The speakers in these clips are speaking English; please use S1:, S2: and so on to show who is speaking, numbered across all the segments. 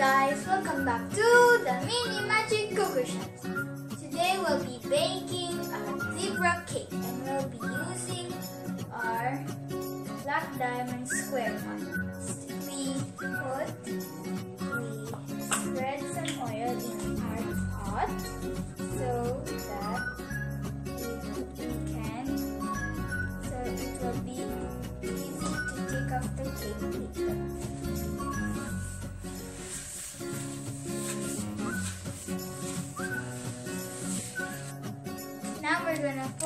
S1: guys, welcome back to the Mini Magic Coco Shots. Today we'll be baking a zebra cake and we'll be using our black diamond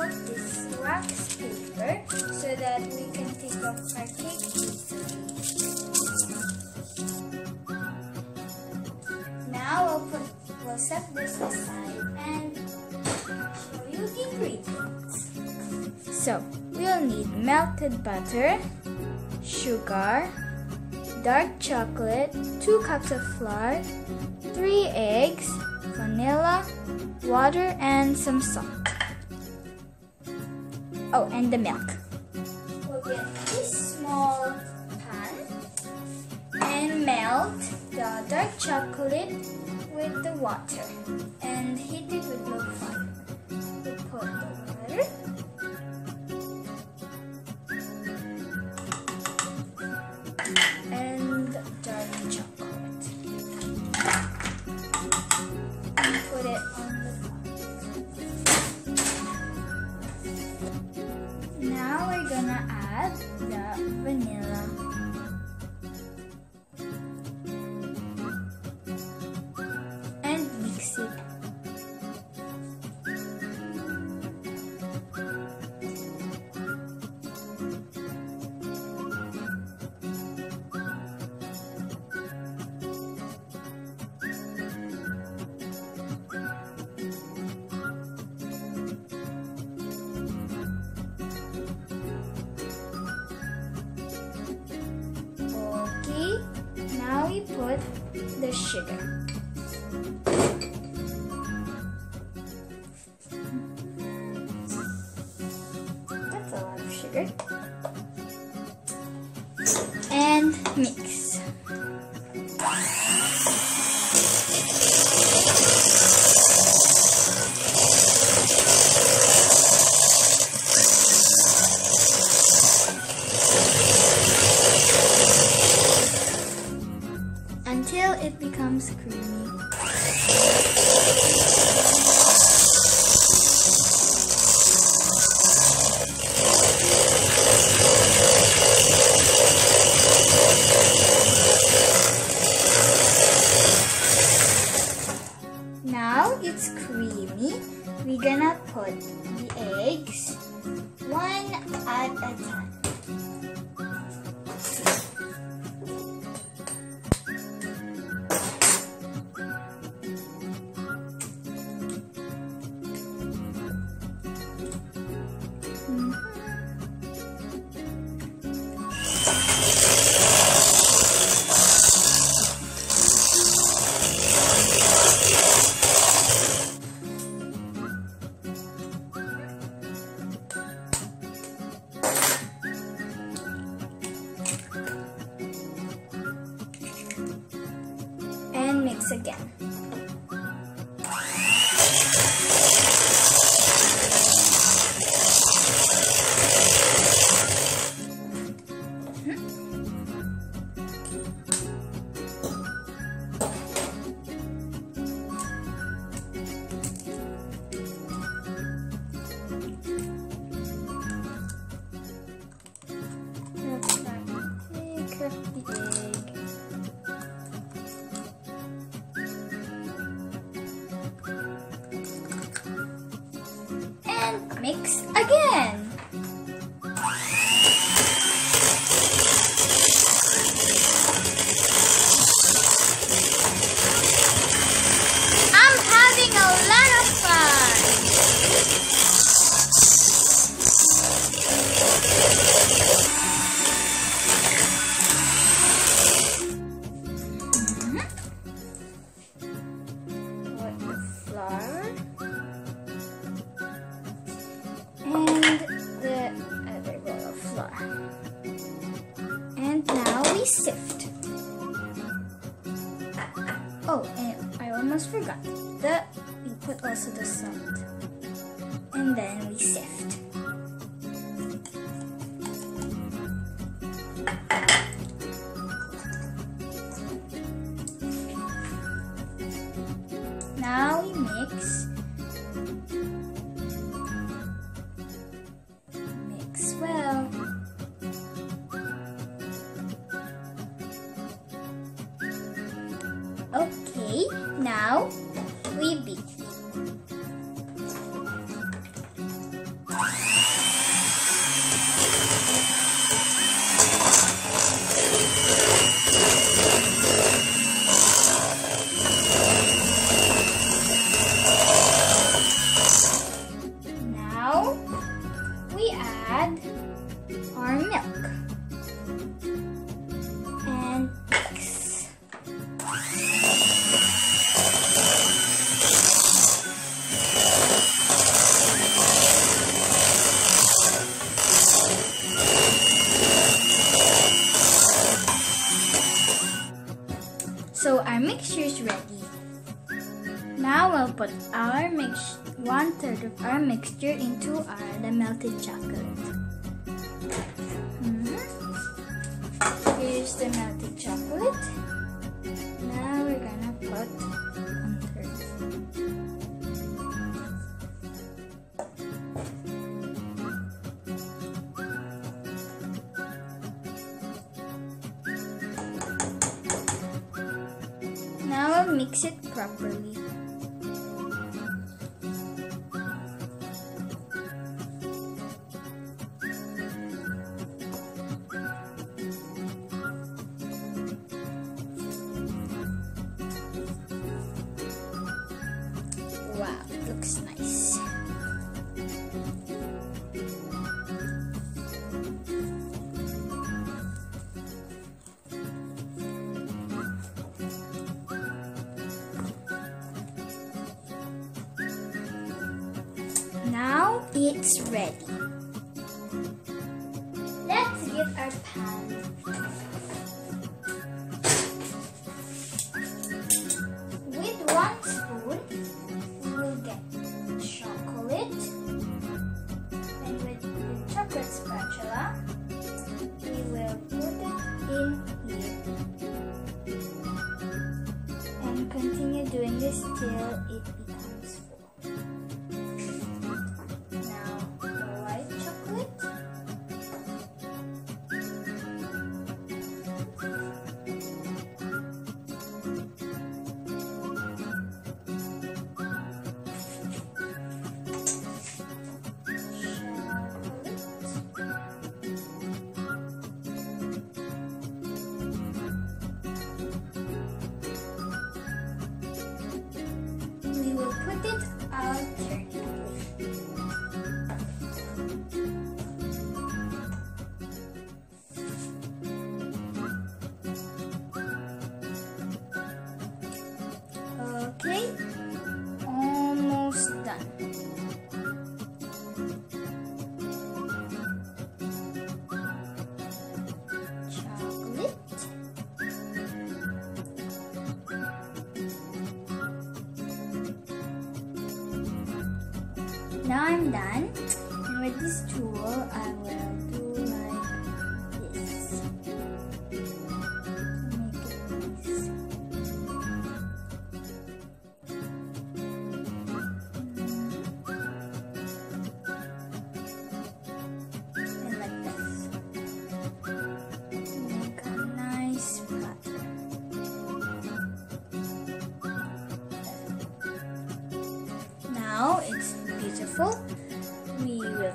S1: this wax paper so that we can take off our cake. Now we'll put we'll set this aside and show you the ingredients. So we'll need melted butter, sugar, dark chocolate, 2 cups of flour, 3 eggs, vanilla, water, and some salt. Oh, and the milk. We'll get this small pan and melt the dark chocolate with the water and heat it with low fire. The sugar. That's a lot of sugar. And mix. Mix again. Again. Now. Mix put our mix one third of our mixture into our the melted chocolate. Mhm. Here's the melted chocolate. Now we're gonna put one third. Now I'll mix it properly. It's ready. Let's get our pan. With one spoon, we will get chocolate. And with the chocolate spatula, we will put it in here. And continue doing this till it Now I'm done. Beautiful. We will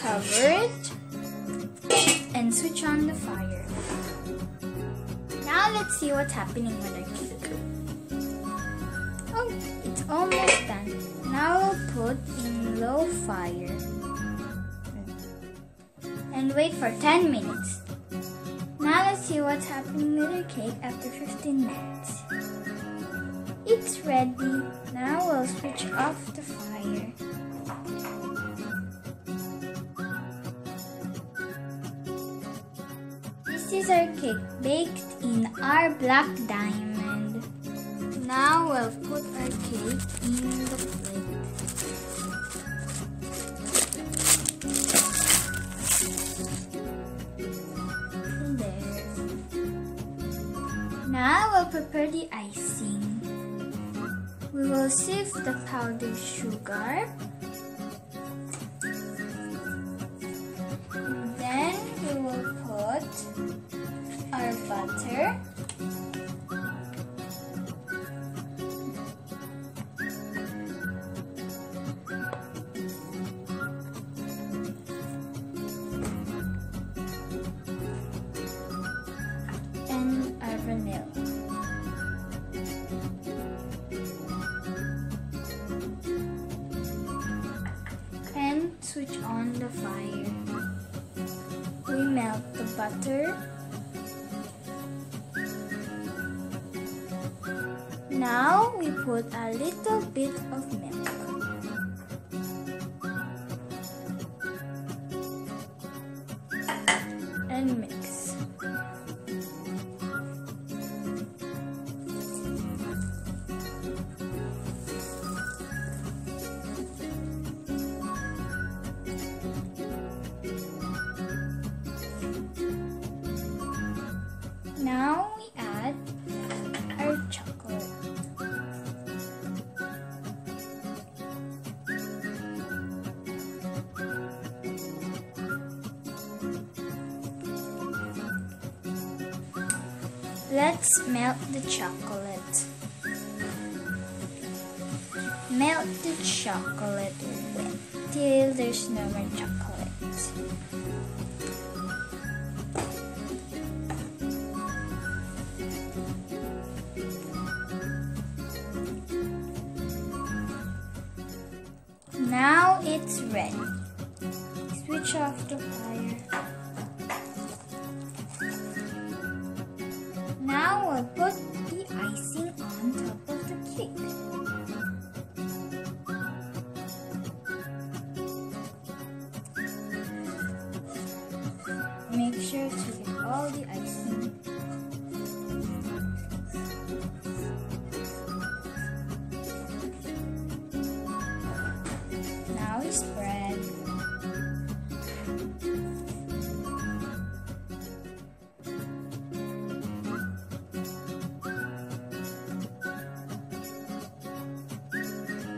S1: cover it and switch on the fire. Now let's see what's happening with our cake. Oh, it's almost done. Now we'll put in low fire and wait for 10 minutes. Now let's see what's happening with our cake after 15 minutes. It's ready. Now we'll switch off the fire. This is our cake baked in our black diamond. Now we'll put our cake in the plate. Now we'll prepare the icing. We will sieve the powdered sugar. Butter. and switch on the fire. We melt the butter. Put a little bit of milk. And mix. Let's melt the chocolate. Melt the chocolate till there's no more chocolate. Now it's ready. Switch off the fire. Make sure to get all the icing. Now we spread.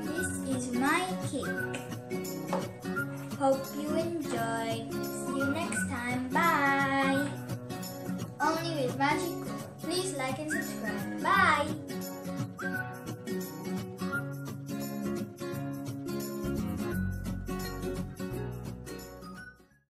S1: This is my cake.